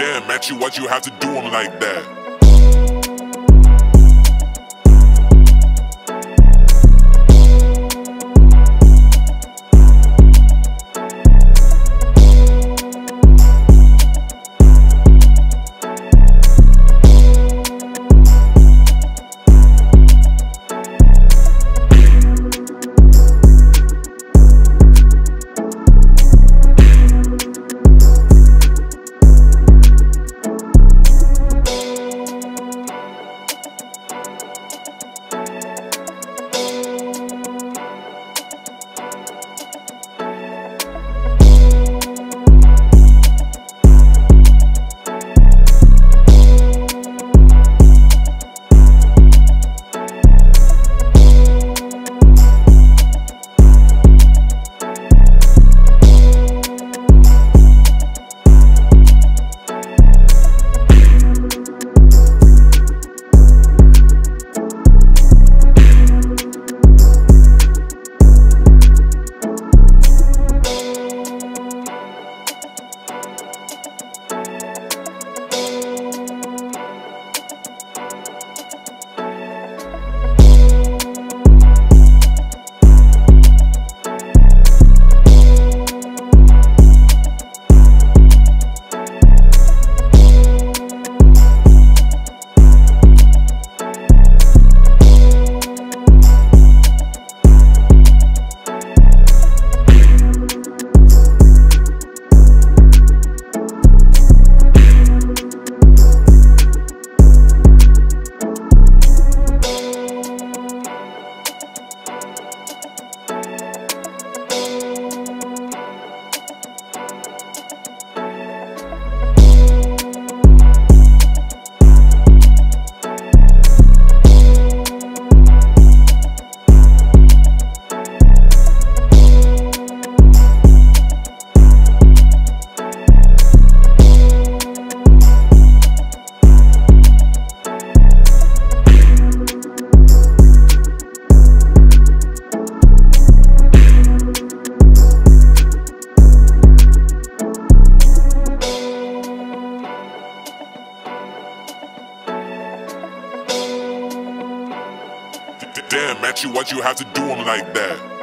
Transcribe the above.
Damn, Machu, why'd you have to do him like that? Damn, Machu, why'd you have to do him like that?